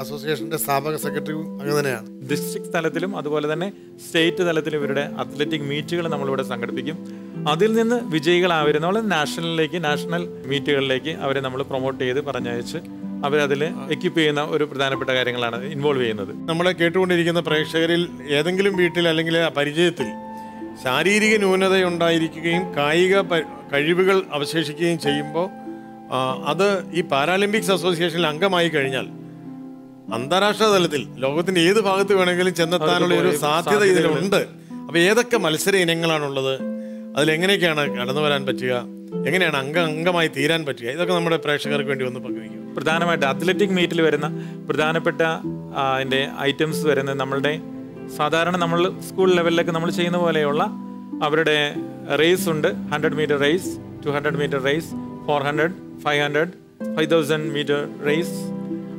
അസോസിയേഷന്റെ സ്ഥാപക സെക്രട്ടറിയും തന്നെയാണ്. ഡിസ്ട്രിക്ട് തലത്തിലും അതുപോലെ തന്നെ സ്റ്റേറ്റ് തലത്തിലും ഇവരുടെ അത്ലറ്റിക് മീറ്റുകൾ നമ്മളിവിടെ സംഘടിപ്പിക്കും. അതിൽ നിന്ന് വിജയികളാവരും നമ്മൾ നാഷണലിലേക്ക് നാഷണൽ മീറ്റുകളിലേക്ക് അവരെ നമ്മൾ പ്രൊമോട്ട് ചെയ്ത് പറഞ്ഞയച്ച് അവരതിൽ എക്യുപ്പ് ചെയ്യുന്ന ഒരു പ്രധാനപ്പെട്ട കാര്യങ്ങളാണ് ഇൻവോൾവ് ചെയ്യുന്നത്. നമ്മളെ കേട്ടുകൊണ്ടിരിക്കുന്ന പ്രേക്ഷകരിൽ ഏതെങ്കിലും വീട്ടിൽ അല്ലെങ്കിൽ പരിചയത്തിൽ ശാരീരിക ന്യൂനത ഉണ്ടായിരിക്കുകയും കായിക കഴിവുകൾ അവശേഷിക്കുകയും ചെയ്യുമ്പോൾ അത് ഈ പാരാലിമ്പിക്സ് അസോസിയേഷനിൽ അംഗമായി കഴിഞ്ഞാൽ അന്താരാഷ്ട്ര തലത്തിൽ ലോകത്തിന്റെ ഏത് ഭാഗത്ത് വേണമെങ്കിലും ചെന്നെത്താനുള്ള ഒരു സാധ്യത ഇതിലുണ്ട്. അപ്പോൾ ഏതൊക്കെ മത്സര ഇനങ്ങളാണുള്ളത്? അതിലെങ്ങനെയൊക്കെയാണ് കടന്നു വരാൻ പറ്റുക? എങ്ങനെയാണ് അംഗ അംഗമായി തീരാൻ പറ്റുക? ഇതൊക്കെ നമ്മുടെ പ്രേക്ഷകർക്ക് വേണ്ടി ഒന്ന് പങ്കുവയ്ക്കും. പ്രധാനമായിട്ട് അത്ലറ്റിക് മീറ്റിൽ വരുന്ന പ്രധാനപ്പെട്ട അതിന്റെ ഐറ്റംസ് വരുന്നത് നമ്മളുടെ സാധാരണ നമ്മൾ സ്കൂൾ ലെവലിലൊക്കെ നമ്മൾ ചെയ്യുന്ന പോലെയുള്ള അവരുടെ റേസ് ഉണ്ട്. Hundred metre race two hundred metre race four hundred five hundred five thousand metre race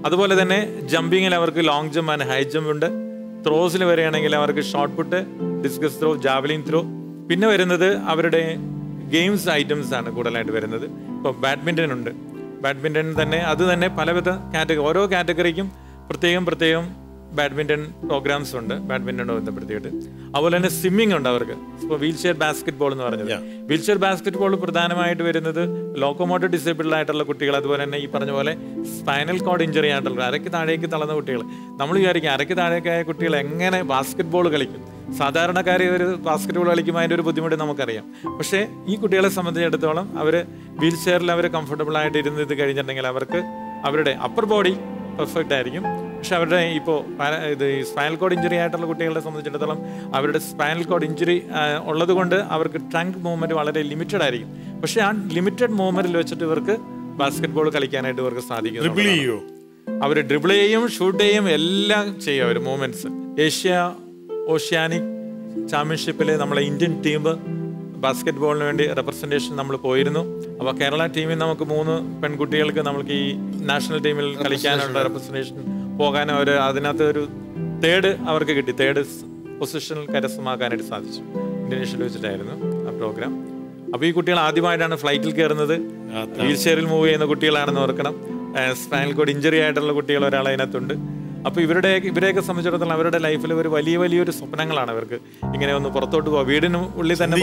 അതുപോലെ തന്നെ ജമ്പിങ്ങിൽ അവർക്ക് long jump and high jump ഉണ്ട്. ത്രോസിൽ വരികയാണെങ്കിൽ അവർക്ക് shot put discus throw javelin throw പിന്നെ വരുന്നത് അവരുടെ ഗെയിംസ് ഐറ്റംസ് ആണ് കൂടുതലായിട്ട് വരുന്നത്. ഇപ്പോൾ ബാഡ്മിന്റൺ ഉണ്ട്. ബാഡ്മിന്റൺ തന്നെ അത് തന്നെ പലവിധ കാറ്റഗറി ഓരോ കാറ്റഗറിക്കും പ്രത്യേകം പ്രത്യേകം ബാഡ്മിന്റൺ പ്രോഗ്രാംസ് ഉണ്ട്. ബാഡ്മിന്റണോ ബന്ധപ്പെടുത്തിയിട്ട്. അതുപോലെ തന്നെ സ്വിമ്മിംഗ് ഉണ്ട് അവർക്ക്. ഇപ്പോൾ വീൽ ചെയർ ബാസ്കറ്റ് ബോൾ എന്ന് പറഞ്ഞത്. വീൽ ചെയർ ബാസ്കറ്റ് ബോൾ പ്രധാനമായിട്ട് വരുന്നത് ലോക്കോമോട്ടീവ് ഡിസേബിൾഡ് ആയിട്ടുള്ള കുട്ടികൾ അതുപോലെ തന്നെ ഈ പറഞ്ഞ പോലെ സ്പൈനൽ കോഡ് ഇഞ്ചറി ആയിട്ടുള്ള അരയ്ക്ക് താഴേക്ക് തളർന്ന കുട്ടികൾ. നമ്മൾ വിചാരിക്കും അരയ്ക്ക് താഴേക്കായ കുട്ടികൾ എങ്ങനെ ബാസ്കറ്റ് ബോൾ കളിക്കും? സാധാരണക്കാരെ ഒരു ബാസ്കറ്റ്ബോൾ കളിക്കുമ്പോൾ അതിന്റെ ഒരു ബുദ്ധിമുട്ട് നമുക്കറിയാം. പക്ഷേ ഈ കുട്ടികളെ സംബന്ധിച്ചിടത്തോളം അവർ വീൽ ചെയറിൽ അവർ കംഫർട്ടബിൾ ആയിട്ട് ഇരുന്ന് ഇത് കഴിഞ്ഞിട്ടുണ്ടെങ്കിൽ അവർക്ക് അവരുടെ അപ്പർ ബോഡി പെർഫെക്റ്റ് ആയിരിക്കും. പക്ഷെ അവരുടെ ഇപ്പോൾ ഇത് ഈ സ്പൈനൽ കോഡ് ഇഞ്ചുറി ആയിട്ടുള്ള കുട്ടികളെ സംബന്ധിച്ചിടത്തോളം അവരുടെ സ്പൈനൽ കോഡ് ഇഞ്ചുറി ഉള്ളത് കൊണ്ട് അവർക്ക് ട്രങ്ക് മൂവ്മെന്റ് വളരെ ലിമിറ്റഡ് ആയിരിക്കും. പക്ഷേ ആ ലിമിറ്റഡ് മൂവ്മെന്റിൽ വെച്ചിട്ട് ഇവർക്ക് ബാസ്കറ്റ്ബോൾ കളിക്കാനായിട്ട് ഇവർക്ക് സാധിക്കും അവർ ഡ്രിബിൾ ചെയ്യും? ഷൂട്ട് ചെയ്യും എല്ലാം ചെയ്യും അവർ മൂവ്മെന്റ്സ് ഏഷ്യ ഓഷ്യാനിക് ചാമ്പ്യൻഷിപ്പിൽ നമ്മളെ ഇന്ത്യൻ ടീം ബാസ്കറ്റ് ബോളിന് വേണ്ടി റെപ്രസെന്റേഷൻ നമ്മൾ പോയിരുന്നു. അപ്പോൾ കേരള ടീമിൽ നമുക്ക് മൂന്ന് പെൺകുട്ടികൾക്ക് നമ്മൾക്ക് ഈ നാഷണൽ ടീമിൽ കളിക്കാനുള്ള റെപ്രസെന്റേഷൻ പോകാനും അവർ അതിനകത്ത് ഒരു തേർഡ് അവർക്ക് കിട്ടി. തേർഡ് പൊസിഷനിൽ കരസ്ഥമാക്കാനായിട്ട് സാധിച്ചു. ഇന്തോനേഷ്യയിൽ വെച്ചിട്ടായിരുന്നു ആ പ്രോഗ്രാം അപ്പോൾ ഈ കുട്ടികൾ ആദ്യമായിട്ടാണ് ഫ്ലൈറ്റിൽ കയറുന്നത്. വീൽ ചെയറിൽ മൂവ് ചെയ്യുന്ന കുട്ടികളാണെന്ന് ഓർക്കണം. സ്പൈനൽ കോഡ് ഇഞ്ചറി ആയിട്ടുള്ള കുട്ടികൾ ഒരാൾ അതിനകത്തുണ്ട്. അപ്പോൾ ഇവരുടെ ഇവരെയൊക്കെ സംബന്ധിച്ചിടത്തോളം അവരുടെ ലൈഫിൽ ഒരു വലിയ വലിയൊരു സ്വപ്നങ്ങളാണ് അവർക്ക് ഇങ്ങനെ ഒന്ന് പുറത്തോട്ട് പോകാം വീടിന് ഉള്ളിൽ തന്നെ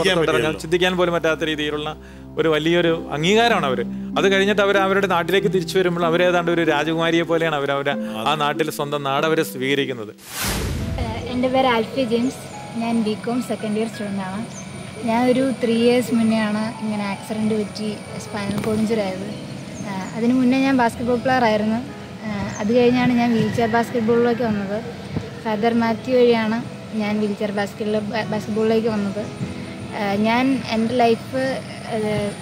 ചിന്തിക്കാൻ പോലും പറ്റാത്ത രീതിയിലുള്ള ഒരു വലിയൊരു അംഗീകാരമാണ് അവർ അത് കഴിഞ്ഞിട്ട് അവർ അവരുടെ നാട്ടിലേക്ക് തിരിച്ചു വരുമ്പോൾ അവരേതാണ്ട് ഒരു രാജകുമാരിയെ പോലെയാണ് അവർ അവരെ ആ നാട്ടിൽ സ്വന്തം നാട് അവരെ സ്വീകരിക്കുന്നത്. എന്റെ പേര് ആൽഫി ജെയിംസ്. ഞാൻ ബി കോം സെക്കൻഡ് ഇയർ സ്റ്റുഡന്റാണ് ആണ്. ഞാൻ ഒരു ത്രീ ഇയേഴ്സ് മുന്നേ ആണ് ഇങ്ങനെ ആക്സിഡന്റ് പറ്റി സ്പൈനൽ ഏഹ് അതിന് മുന്നേ ഞാൻ ബാസ്കറ്റ്ബോൾ പ്ലെയർ ആയിരുന്നു. അത് കഴിഞ്ഞാണ് ഞാൻ വീൽ ചെയർ ബാസ്കറ്റ്ബോളിലേക്ക് വന്നത്. ഫാദർ മാത്യു വഴിയാണ് ഞാൻ വീൽ ചെയർ ബാസ്കറ്റിൽ ബാസ്കറ്റ്ബോളിലേക്ക് വന്നത്. ഞാൻ എന്റെ ലൈഫ്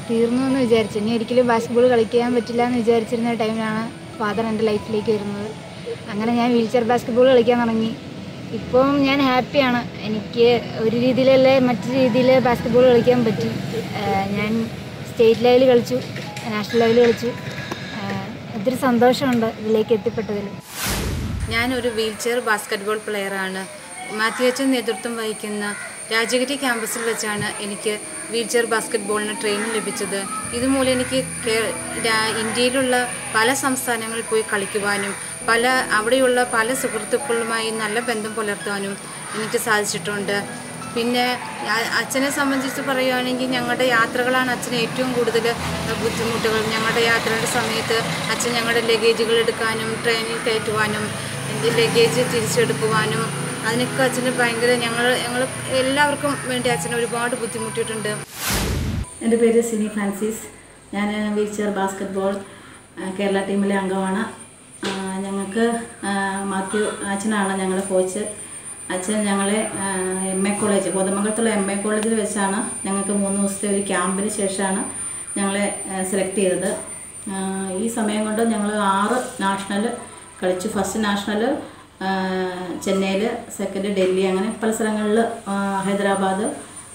തീർന്നു എന്ന് വിചാരിച്ചു. ഇനി ഒരിക്കലും ബാസ്കറ്റ്ബോൾ കളിക്കാൻ പറ്റില്ല എന്ന് വിചാരിച്ചിരുന്ന ടൈമിലാണ് ഫാദർ എന്റെ ലൈഫിലേക്ക് വരുന്നത്. അങ്ങനെ ഞാൻ വീൽ ചെയർ ബാസ്കറ്റ്ബോൾ കളിക്കാൻ തുടങ്ങി. ഇപ്പം ഞാൻ ഹാപ്പിയാണ്. എനിക്ക് ഒരു രീതിയിലല്ലേ മറ്റു രീതിയിൽ ബാസ്കറ്റ്ബോൾ കളിക്കാൻ പറ്റി. ഞാൻ സ്റ്റേറ്റ് ലെവലിൽ കളിച്ചു നാഷണൽ ലെവലിൽ കളിച്ചു. ഒത്തിരി സന്തോഷമുണ്ട് ഇതിലേക്ക് എത്തിപ്പെട്ടതിൽ. ഞാനൊരു വീൽ ചെയർ ബാസ്കറ്റ്ബോൾ പ്ലെയറാണ്. മാത്യു അച്ഛൻ നേതൃത്വം വഹിക്കുന്ന രാജഗിരി ക്യാമ്പസിൽ വെച്ചാണ് എനിക്ക് വീൽ ചെയർ ബാസ്കറ്റ് ബോളിന് ട്രെയിനിങ് ലഭിച്ചത്. ഇതുമൂലം എനിക്ക് ഇന്ത്യയിലുള്ള പല സംസ്ഥാനങ്ങളിൽ പോയി കളിക്കുവാനും പല അവിടെയുള്ള പല സുഹൃത്തുക്കളുമായി നല്ല ബന്ധം പുലർത്താനും എനിക്ക് സാധിച്ചിട്ടുണ്ട്. പിന്നെ അച്ഛനെ സംബന്ധിച്ച് പറയുകയാണെങ്കിൽ ഞങ്ങളുടെ യാത്രകളാണ് അച്ഛൻ ഏറ്റവും കൂടുതൽ ബുദ്ധിമുട്ടുകൾ. ഞങ്ങളുടെ യാത്രയുടെ സമയത്ത് അച്ഛൻ ഞങ്ങളുടെ ലഗേജുകൾ എടുക്കാനും ട്രെയിനിൽ കയറ്റുവാനും ലഗേജ് തിരിച്ചെടുക്കുവാനും അതിനൊക്കെ അച്ഛന് ഭയങ്കര ഞങ്ങൾ ഞങ്ങൾ എല്ലാവർക്കും വേണ്ടി അച്ഛൻ ഒരുപാട് ബുദ്ധിമുട്ടിയിട്ടുണ്ട്. എന്റെ പേര് സിനി ഫ്രാൻസിസ്. ഞാൻ വീൽ ചെയർ ബാസ്കറ്റ്ബോൾ കേരള ടീമിലെ അംഗമാണ്. ഞങ്ങൾക്ക് മാത്യു അച്ഛനാണ് ഞങ്ങളുടെ കോച്ച് അച്ഛൻ ഞങ്ങൾ എം എ കോളേജ് കോതമംഗലത്തുള്ള എം എ കോളേജിൽ വെച്ചാണ് ഞങ്ങൾക്ക് മൂന്ന് ദിവസത്തെ ഒരു ക്യാമ്പിന് ശേഷമാണ് ഞങ്ങളെ സെലക്ട് ചെയ്തത്. ഈ സമയം കൊണ്ട് ഞങ്ങൾ ആറ് നാഷണൽ കളിച്ചു. ഫസ്റ്റ് നാഷണൽ ചെന്നൈയിൽ സെക്കൻഡ് ഡൽഹി അങ്ങനെ പല സ്ഥലങ്ങളിൽ ഹൈദരാബാദ്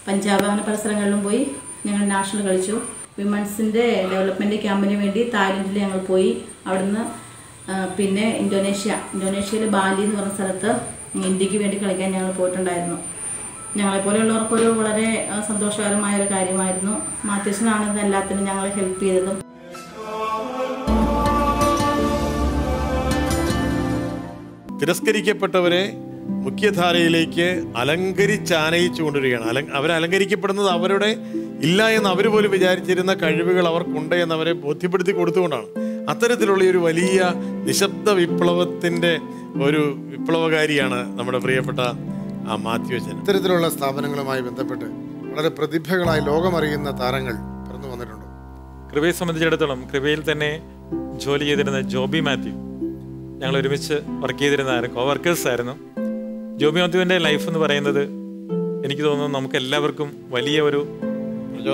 പഞ്ചാബ് അങ്ങനെ പല സ്ഥലങ്ങളിലും പോയി ഞങ്ങൾ നാഷണൽ കളിച്ചു. വിമൻസിന്റെ ഡെവലപ്മെന്റ് ക്യാമ്പിന് വേണ്ടി തായ്ലൻഡിൽ ഞങ്ങൾ പോയി. അവിടുന്ന് പിന്നെ ഇന്തോനേഷ്യ. ഇന്തോനേഷ്യയിൽ ബാലി എന്ന് പറഞ്ഞ സ്ഥലത്ത് ഇന്ത്യയ്ക്ക് വേണ്ടി കളിക്കാൻ ഞങ്ങൾ പോയിട്ടുണ്ടായിരുന്നു. ഞങ്ങളെപ്പോലെയുള്ളവർക്കൊരു വളരെ സന്തോഷകരമായ ഒരു കാര്യമായിരുന്നു. മാത്യുസിനാണ് ഇത് എല്ലാത്തിനും ഞങ്ങളെ ഹെൽപ്പ് ചെയ്തതും. തിരസ്കരിക്കപ്പെട്ടവരെ മുഖ്യധാരയിലേക്ക് അലങ്കരിച്ചാനയിച്ചു കൊണ്ടുവരികയാണ്. അല അവരലങ്കരിക്കപ്പെടുന്നത് അവരുടെ ഇല്ല എന്ന് അവർ പോലും വിചാരിച്ചിരുന്ന കഴിവുകൾ അവർക്കുണ്ട് എന്നവരെ ബോധ്യപ്പെടുത്തി കൊടുത്തുകൊണ്ടാണ്. അത്തരത്തിലുള്ള ഒരു വലിയ നിശബ്ദ വിപ്ലവത്തിന്റെ ഒരു വിപ്ലവകാരിയാണ് നമ്മുടെ പ്രിയപ്പെട്ട ആ മാത്യു അച്ഛൻ. ഇത്തരത്തിലുള്ള സ്ഥാപനങ്ങളുമായി ബന്ധപ്പെട്ട് വളരെ പ്രതിഭകളായി ലോകമറിയുന്ന താരങ്ങൾ പിറന്നു വന്നിട്ടുണ്ട്. കൃപയെ സംബന്ധിച്ചിടത്തോളം കൃപയിൽ തന്നെ ജോലി ചെയ്തിരുന്ന ജോബി മാത്യു. ഞങ്ങൾ ഒരുമിച്ച് വർക്ക് ചെയ്തിരുന്ന കോ വർക്കേഴ്സ് ആയിരുന്നു. ജോബി മാത്യുവിന്റെ ലൈഫ് എന്ന് പറയുന്നത് എനിക്ക് തോന്നുന്നു നമുക്ക് എല്ലാവർക്കും വലിയ ഒരു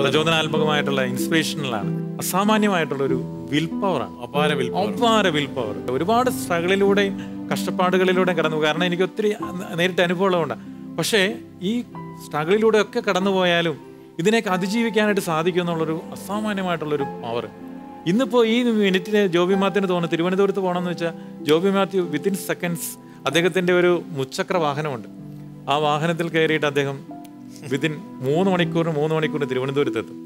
പ്രചോദനാത്മകമായിട്ടുള്ള ഇൻസ്പിറേഷണലാണ് അസാമാന്യമായിട്ടുള്ള ഒരു വിൽ പവറാണ് അപാര വിൽ അപാര വിൽ പവർ ഒരുപാട് സ്ട്രഗിളിലൂടെയും കഷ്ടപ്പാടുകളിലൂടെയും കടന്നു പോകും. കാരണം എനിക്ക് ഒത്തിരി നേരിട്ട് അനുഭവമുള്ളതുകൊണ്ട് പക്ഷേ ഈ സ്ട്രഗിളിലൂടെ ഒക്കെ കടന്നു പോയാലും ഇതിനെയൊക്കെ അതിജീവിക്കാനായിട്ട് സാധിക്കും എന്നുള്ളൊരു അസാമാന്യമായിട്ടുള്ളൊരു പവർ ഇന്നിപ്പോൾ ഈ മിനിറ്റിന് ജോബി മാത്യുവിന് തോന്നുന്നു തിരുവനന്തപുരത്ത് പോകണമെന്ന് വെച്ചാൽ ജോബി മാത്യു വിത്തിൻ സെക്കൻഡ്സ് അദ്ദേഹത്തിന്റെ ഒരു മുച്ചക്ര വാഹനമുണ്ട്. ആ വാഹനത്തിൽ കയറിയിട്ട് അദ്ദേഹം വിത്തിൻ മൂന്ന് മണിക്കൂറിന് മൂന്ന് മണിക്കൂറിന് തിരുവനന്തപുരത്തെത്തും. ആ,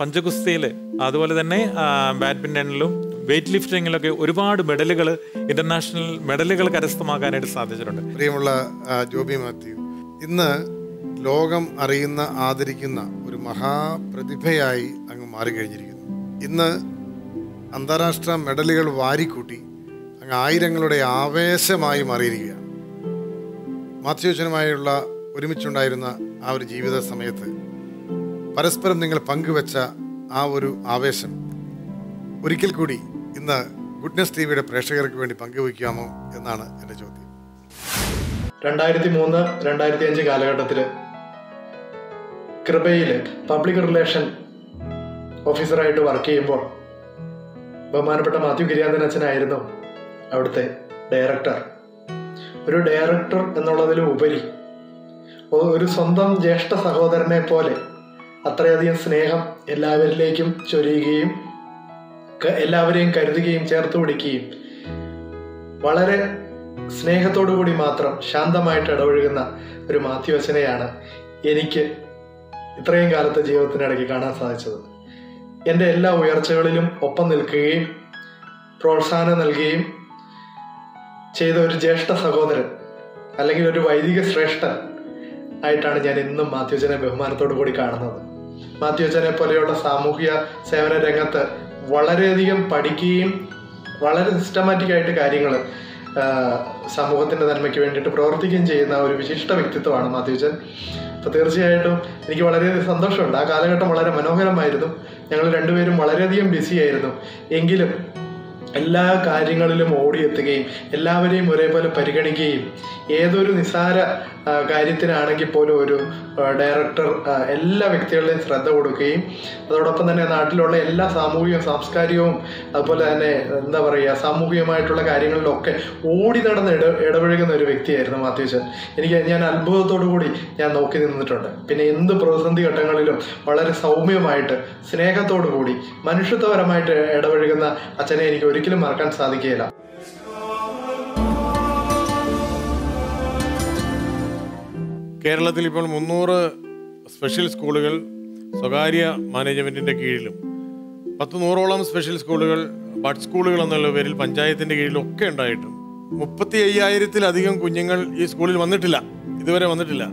പഞ്ചഗുസ്തിയിൽ അതുപോലെ തന്നെ ബാഡ്മിന്റണിലും വെയിറ്റ് ലിഫ്റ്റിങ്ങിലൊക്കെ ഒരുപാട് മെഡലുകൾ ഇന്റർനാഷണൽ മെഡലുകൾ കരസ്ഥമാക്കാനായിട്ട് സാധിച്ചിട്ടുണ്ട്. പ്രിയമുള്ള ജോബി മാത്യു ഇന്ന് ലോകം അറിയുന്ന ആദരിക്കുന്ന ഒരു മഹാപ്രതിഭയായി അങ്ങ് മാറിക്കഴിഞ്ഞിരിക്കുന്നു. ഇന്ന് അന്താരാഷ്ട്ര മെഡലുകൾ വാരിക്കൂട്ടി അങ്ങ് ആയിരങ്ങളുടെ ആവേശമായി മാറിയിരിക്കുകയാണ്. മാത്യു അച്ഛനുമായുള്ള ഒരുമിച്ചുണ്ടായിരുന്ന ആ ഒരു ജീവിത സമയത്ത് പരസ്പരം നിങ്ങൾ പങ്കുവെച്ച ആ ഒരു ആവേശം ഒരിക്കൽ കൂടി ഇന്ന് ഗുഡ്നസ് ടി വിയുടെ പ്രേക്ഷകർക്ക് വേണ്ടി പങ്കുവയ്ക്കാമോ എന്നാണ് എന്റെ ചോദ്യം. രണ്ടായിരത്തി മൂന്ന് രണ്ടായിരത്തി അഞ്ച് കാലഘട്ടത്തിൽ കൃപയിൽ പബ്ലിക് റിലേഷൻ ഓഫീസറായിട്ട് വർക്ക് ചെയ്യുമ്പോൾ ബഹുമാനപ്പെട്ട മാത്യു ഗിരിയാന്തൻ അച്ഛനായിരുന്നു അവിടുത്തെ ഡയറക്ടർ. ഒരു ഡയറക്ടർ എന്നുള്ളതിലും ഉപരി ഒരു സ്വന്തം ജ്യേഷ്ഠ സഹോദരനെ പോലെ അത്രയധികം സ്നേഹം എല്ലാവരിലേക്കും ചൊരിയുകയും എല്ലാവരെയും കരുതുകയും ചേർത്ത് പിടിക്കുകയും വളരെ കൂടി മാത്രം ശാന്തമായിട്ട് ഇടപഴകുന്ന ഒരു മാത്യു അച്ഛനെയാണ് എനിക്ക് ഇത്രയും കാലത്തെ ജീവിതത്തിനിടയ്ക്ക് കാണാൻ സാധിച്ചത്. എന്റെ എല്ലാ ഉയർച്ചകളിലും ഒപ്പം നിൽക്കുകയും പ്രോത്സാഹനം നൽകുകയും ചെയ്ത ഒരു ജ്യേഷ്ഠ സഹോദരൻ അല്ലെങ്കിൽ ഒരു വൈദിക ശ്രേഷ്ഠൻ ആയിട്ടാണ് ഞാൻ ഇന്നും മാത്യുജനെ ബഹുമാനത്തോടു കൂടി കാണുന്നത്. മാത്യുജനെ പോലെയുള്ള സാമൂഹിക സേവന രംഗത്ത് വളരെയധികം പഠിക്കുകയും വളരെ സിസ്റ്റമാറ്റിക് ആയിട്ട് കാര്യങ്ങൾ സമൂഹത്തിന്റെ നന്മയ്ക്ക് വേണ്ടിയിട്ട് പ്രവർത്തിക്കുകയും ചെയ്യുന്ന ഒരു വിശിഷ്ട വ്യക്തിത്വമാണ് മാത്യുജൻ. അപ്പോൾ തീർച്ചയായിട്ടും എനിക്ക് വളരെയധികം സന്തോഷമുണ്ട്. ആ കാലഘട്ടം വളരെ മനോഹരമായിരുന്നു. ഞങ്ങൾ രണ്ടുപേരും വളരെയധികം ബിസി ആയിരുന്നു. എങ്കിലും എല്ലാ കാര്യങ്ങളിലും ഓടിയെത്തുകയും എല്ലാവരെയും ഒരേപോലെ പരിഗണിക്കുകയും ഏതൊരു നിസാര കാര്യത്തിനാണെങ്കിൽ പോലും ഒരു ഡയറക്ടർ എല്ലാ വ്യക്തികളുടെയും ശ്രദ്ധ കൊടുക്കുകയും അതോടൊപ്പം തന്നെ നാട്ടിലുള്ള എല്ലാ സാമൂഹിക സാംസ്കാരികവും അതുപോലെ തന്നെ എന്താ പറയുക സാമൂഹികമായിട്ടുള്ള കാര്യങ്ങളിലൊക്കെ ഓടി നടന്ന് ഇട ഇടപഴകുന്ന ഒരു വ്യക്തിയായിരുന്നു മാത്യുച്ചൻ എനിക്ക് ഞാൻ അത്ഭുതത്തോടു കൂടി ഞാൻ നോക്കി നിന്നിട്ടുണ്ട്. പിന്നെ എന്ത് പ്രതിസന്ധി ഘട്ടങ്ങളിലും വളരെ സൗമ്യമായിട്ട് സ്നേഹത്തോടു കൂടി മനുഷ്യത്വപരമായിട്ട് ഇടപഴകുന്ന അച്ഛനെ എനിക്ക് ഒരിക്കലും മറക്കാൻ സാധിക്കുകയില്ല. കേരളത്തിൽ ഇപ്പോൾ മുന്നൂറ് സ്പെഷ്യൽ സ്കൂളുകൾ സ്വകാര്യ മാനേജ്മെന്റിന്റെ കീഴിലും പത്ത് നൂറോളം സ്പെഷ്യൽ സ്കൂളുകൾ ബഡ് സ്കൂളുകൾ എന്നുള്ള പേരിൽ പഞ്ചായത്തിന്റെ കീഴിലൊക്കെ ഉണ്ടായിട്ടും മുപ്പത്തി അയ്യായിരത്തിലധികം കുഞ്ഞുങ്ങൾ ഈ സ്കൂളിൽ വന്നിട്ടില്ല. ഇതുവരെ വന്നിട്ടില്ല.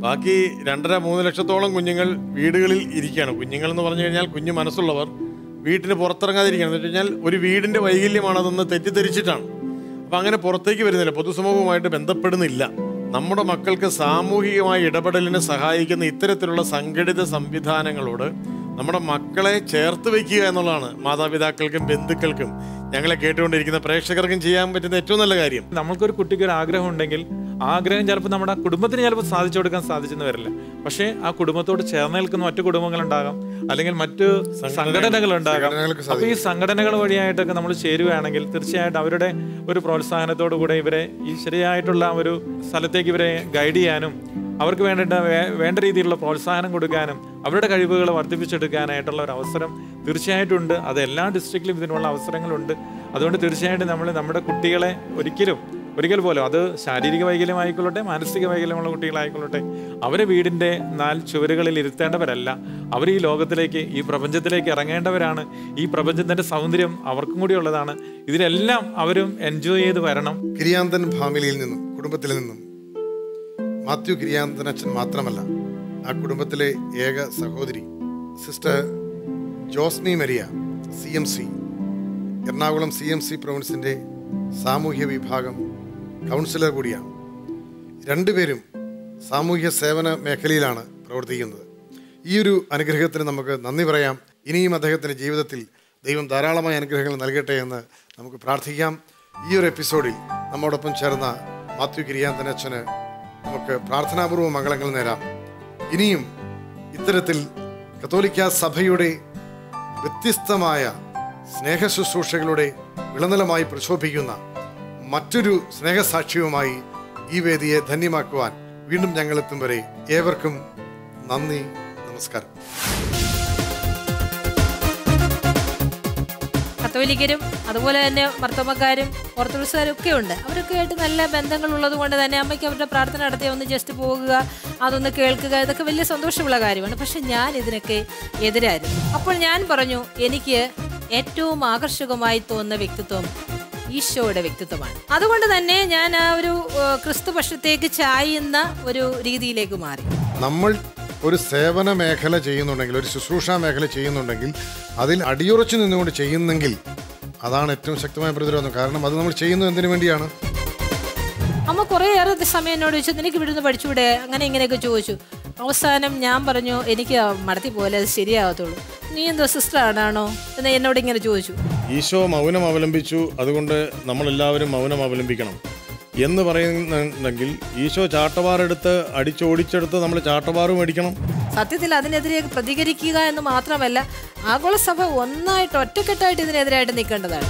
ബാക്കി രണ്ടര മൂന്ന് ലക്ഷത്തോളം കുഞ്ഞുങ്ങൾ വീടുകളിൽ ഇരിക്കുകയാണ്. കുഞ്ഞുങ്ങൾ എന്ന് പറഞ്ഞു കഴിഞ്ഞാൽ കുഞ്ഞു മനസ്സുള്ളവർ വീട്ടിന് പുറത്തിറങ്ങാതിരിക്കണം. എന്ന് വെച്ച് കഴിഞ്ഞാൽ ഒരു വീടിന്റെ വൈകല്യമാണ് അതെന്ന് തെറ്റിദ്ധരിച്ചിട്ടാണ്. അപ്പം അങ്ങനെ പുറത്തേക്ക് വരുന്നില്ല. പൊതുസമൂഹവുമായിട്ട് ബന്ധപ്പെടുന്നില്ല. നമ്മുടെ മക്കൾക്ക് സാമൂഹികമായ ഇടപെടലിനെ സഹായിക്കുന്ന ഇത്തരത്തിലുള്ള സംഘടിത സംവിധാനങ്ങളോട് നമ്മുടെ മക്കളെ ചേർത്ത് വയ്ക്കുക എന്നുള്ളതാണ്. മാതാപിതാക്കൾക്കും ബന്ധുക്കൾക്കും ഞങ്ങളെ കേട്ടുകൊണ്ടിരിക്കുന്ന പ്രേക്ഷകർക്കും ചെയ്യാൻ പറ്റുന്ന ഏറ്റവും നല്ല കാര്യം. നമ്മൾക്കൊരു കുട്ടിക്ക് ഒരു ആഗ്രഹം ഉണ്ടെങ്കിൽ ആഗ്രഹം ചിലപ്പോൾ നമ്മുടെ കുടുംബത്തിന് ചിലപ്പോൾ സാധിച്ചു കൊടുക്കാൻ സാധിച്ചെന്ന് വരില്ല. പക്ഷേ ആ കുടുംബത്തോട് ചേർന്ന് നിൽക്കുന്ന മറ്റു കുടുംബങ്ങളുണ്ടാകാം. അല്ലെങ്കിൽ മറ്റു സംഘടനകൾ ഉണ്ടാകാം അപ്പോൾ ഈ സംഘടനകൾ വഴിയായിട്ടൊക്കെ നമ്മൾ ചേരുകയാണെങ്കിൽ തീർച്ചയായിട്ടും അവരുടെ ഒരു പ്രോത്സാഹനത്തോടു കൂടെ ഇവരെ ഈ ശരിയായിട്ടുള്ള ഒരു സ്ഥലത്തേക്ക് ഇവരെ ഗൈഡ് ചെയ്യാനും അവർക്ക് വേണ്ടിയിട്ട് വേണ്ട രീതിയിലുള്ള പ്രോത്സാഹനം കൊടുക്കാനും അവരുടെ കഴിവുകൾ വർദ്ധിപ്പിച്ചെടുക്കാനായിട്ടുള്ള ഒരു അവസരം തീർച്ചയായിട്ടും ഉണ്ട്. അത് എല്ലാ ഡിസ്ട്രിക്റ്റിലും ഇതിനുള്ള അവസരങ്ങളുണ്ട്. അതുകൊണ്ട് തീർച്ചയായിട്ടും നമ്മൾ നമ്മുടെ കുട്ടികളെ ഒരിക്കലും ഒരിക്കൽ പോലും അത് ശാരീരിക വൈകല്യമായിക്കൊള്ളട്ടെ മാനസിക വൈകല്യമുള്ള കുട്ടികളായിക്കൊള്ളട്ടെ അവരെ വീടിന്റെ നാല് ചുവരുകളിൽ ഇരുത്തേണ്ടവരല്ല. അവർ ഈ ലോകത്തിലേക്ക് ഈ പ്രപഞ്ചത്തിലേക്ക് ഇറങ്ങേണ്ടവരാണ്. ഈ പ്രപഞ്ചത്തിന്റെ സൗന്ദര്യം അവർക്കും കൂടി ഉള്ളതാണ്. ഇതിലെല്ലാം അവരും എൻജോയ് ചെയ്ത് വരണം. കിരിയാന്തൻ ഫാമിലിയിൽ നിന്നും കുടുംബത്തിൽ നിന്നും മാത്യു കിരിയാന്തൻ അച്ഛൻ മാത്രമല്ല ആ കുടുംബത്തിലെ ഏക സഹോദരി sister Josmi Maria C M C Ernakulam C M C പ്രൊവിൻസിന്റെ സാമൂഹ്യ വിഭാഗം കൗൺസിലർ കൂടിയാണ്. രണ്ടുപേരും സാമൂഹ്യ സേവന മേഖലയിലാണ് പ്രവർത്തിക്കുന്നത്. ഈ ഒരു അനുഗ്രഹത്തിന് നമുക്ക് നന്ദി പറയാം. ഇനിയും അദ്ദേഹത്തിന്റെ ജീവിതത്തിൽ ദൈവം ധാരാളമായ അനുഗ്രഹങ്ങൾ നൽകട്ടെ എന്ന് നമുക്ക് പ്രാർത്ഥിക്കാം. ഈ ഒരു എപ്പിസോഡിൽ നമ്മോടൊപ്പം ചേർന്ന മാത്യു കിരിയാന്തൻ അച്ഛന് നമുക്ക് പ്രാർത്ഥനാപൂർവ മംഗളങ്ങൾ നേരാം. ഇനിയും ഇത്തരത്തിൽ കത്തോലിക്ക സഭയുടെ വ്യത്യസ്തമായ സ്നേഹ ശുശ്രൂഷകളുടെ വിളനിലമായി പ്രശോഭിക്കുന്ന മറ്റൊരു സ്നേഹസാക്ഷിയുമായി ഈ വേദിയെ ധന്യമാക്കുവാൻ വീണ്ടും ഞങ്ങളെത്തും വരെ ഏവർക്കും നന്ദി നമസ്കാരം. കത്തോലിക്കരും അതുപോലെ തന്നെ മർത്തമ്മക്കാരും ഓർത്തഡോക്സുകാരും ഒക്കെ ഉണ്ട്. അവരൊക്കെ ആയിട്ട് നല്ല ബന്ധങ്ങൾ ഉള്ളത് കൊണ്ട് തന്നെ അമ്മയ്ക്ക് അവരുടെ പ്രാർത്ഥന നടത്തി ഒന്ന് ജസ്റ്റ് പോകുക അതൊന്ന് കേൾക്കുക ഇതൊക്കെ വലിയ സന്തോഷമുള്ള കാര്യമാണ്. പക്ഷെ ഞാൻ ഇതിനൊക്കെ എതിരായിരുന്നു. അപ്പോൾ ഞാൻ പറഞ്ഞു എനിക്ക് ഏറ്റവും ആകർഷകമായി തോന്നുന്ന വ്യക്തിത്വം ഈശോയുടെ വ്യക്തിത്വമാണ്. അതുകൊണ്ട് തന്നെ ഞാൻ ആ ഒരു ക്രിസ്തുപക്ഷത്തേക്ക് ചായുന്ന ഒരു രീതിയിലേക്ക് മാറി. നമ്മൾ ഒരു സേവന മേഖല ചെയ്യുന്നുണ്ടെങ്കിൽ ഒരു ശുശ്രൂഷ മേഖല ചെയ്യുന്നുണ്ടെങ്കിൽ അതിൽ അടിയുറച്ചു നിന്നുകൊണ്ട് ചെയ്യുന്നെങ്കിൽ അതാണ് ഏറ്റവും ശക്തമായ പ്രതിരോധം. കാരണം അത് നമ്മൾ ചെയ്യുന്നത് എന്തിനു വേണ്ടിയാണ്? അമ്മ കുറേയേറെ സമയം എന്നോട് ചോദിച്ചു നിനക്ക് ഇവിടുന്ന് പഠിച്ചുവിടെ അങ്ങനെ ഇങ്ങനെയൊക്കെ ചോദിച്ചു. അവസാനം ഞാൻ പറഞ്ഞു എനിക്ക് മടത്തി പോലെ അത് ശരിയാകത്തുള്ളൂ. നീ എന്തോ സിസ്റ്റർ ആണാണോ? എന്ന് എന്നോട് ഇങ്ങനെ ചോദിച്ചു. ഈശോ മൗനം അവലംബിച്ചു. അതുകൊണ്ട് നമ്മളെല്ലാവരും മൗനം അവലംബിക്കണം. എന്ന് പറയുന്നുണ്ടെങ്കിൽ ഈശോ ചാട്ടവാറെടുത്ത് അടിച്ചോടിച്ചെടുത്ത് നമ്മൾ ചാട്ടവാറും മേടിക്കണം. സത്യത്തിൽ അതിനെതിരെ പ്രതികരിക്കുക എന്ന് മാത്രമല്ല ആഗോള സഭ ഒന്നായിട്ട് ഒറ്റക്കെട്ടായിട്ട് ഇതിനെതിരായിട്ട് നിൽക്കേണ്ടതാണ്.